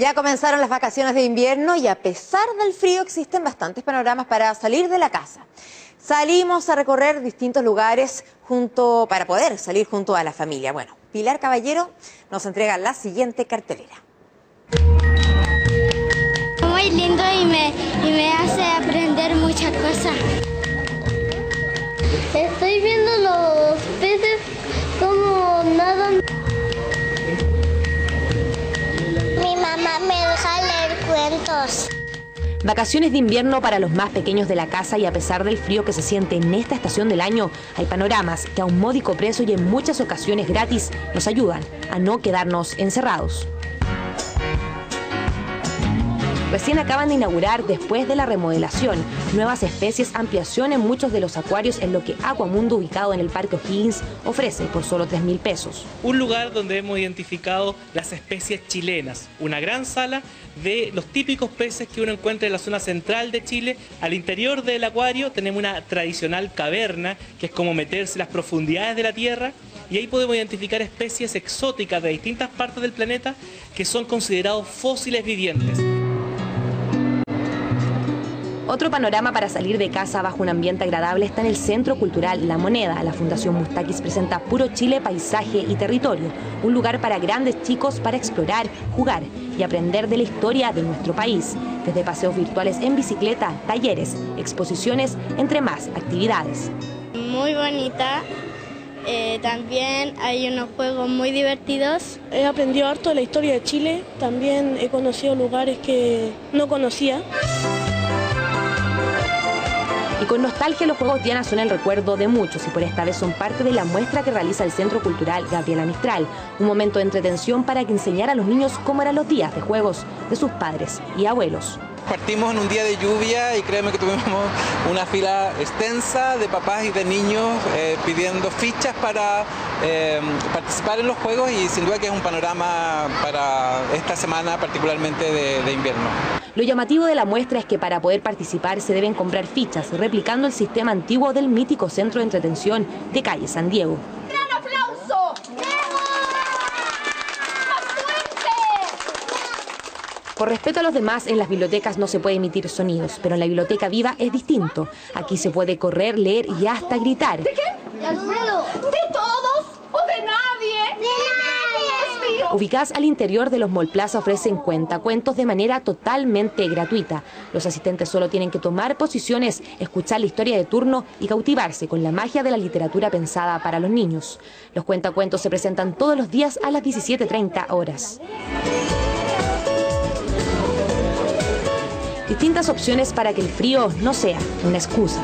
Ya comenzaron las vacaciones de invierno y a pesar del frío existen bastantes panoramas para salir de la casa. Salimos a recorrer distintos lugares junto para poder salir junto a la familia. Bueno, Pilar Caballero nos entrega la siguiente cartelera. Muy lindo y me, y me hace aprender muchas cosas. Estoy viendo los Vacaciones de invierno para los más pequeños de la casa y a pesar del frío que se siente en esta estación del año, hay panoramas que a un módico precio y en muchas ocasiones gratis nos ayudan a no quedarnos encerrados. Recién acaban de inaugurar, después de la remodelación, nuevas especies, ampliación en muchos de los acuarios en lo que Aquamundo, ubicado en el Parque O'Higgins, ofrece por solo 3 mil pesos. Un lugar donde hemos identificado las especies chilenas, una gran sala de los típicos peces que uno encuentra en la zona central de Chile. Al interior del acuario tenemos una tradicional caverna, que es como meterse en las profundidades de la tierra, y ahí podemos identificar especies exóticas de distintas partes del planeta que son considerados fósiles vivientes. Otro panorama para salir de casa bajo un ambiente agradable está en el Centro Cultural La Moneda. La Fundación Mustakis presenta Puro Chile, Paisaje y Territorio, un lugar para grandes chicos para explorar, jugar y aprender de la historia de nuestro país, desde paseos virtuales en bicicleta, talleres, exposiciones, entre más actividades. Muy bonita. Eh, también hay unos juegos muy divertidos. He aprendido harto de la historia de Chile, también he conocido lugares que no conocía. Y con nostalgia los Juegos Diana son el recuerdo de muchos y por esta vez son parte de la muestra que realiza el Centro Cultural Gabriela Mistral. Un momento de entretención para que enseñara a los niños cómo eran los días de juegos de sus padres y abuelos. Partimos en un día de lluvia y créeme que tuvimos una fila extensa de papás y de niños eh, pidiendo fichas para eh, participar en los juegos y sin duda que es un panorama para esta semana particularmente de invierno. Lo llamativo de la muestra es que para poder participar se deben comprar fichas, replicando el sistema antiguo del mítico centro de entretención de calle San Diego. ¡Gran aplauso! Por respeto a los demás, en las bibliotecas no se puede emitir sonidos, pero en la biblioteca viva es distinto. Aquí se puede correr, leer y hasta gritar. ¿De qué? ¿De todos Ubicadas al interior de los Mall Plaza ofrecen cuentacuentos de manera totalmente gratuita. Los asistentes solo tienen que tomar posiciones, escuchar la historia de turno y cautivarse con la magia de la literatura pensada para los niños. Los cuentacuentos se presentan todos los días a las 17.30 horas. Distintas opciones para que el frío no sea una excusa.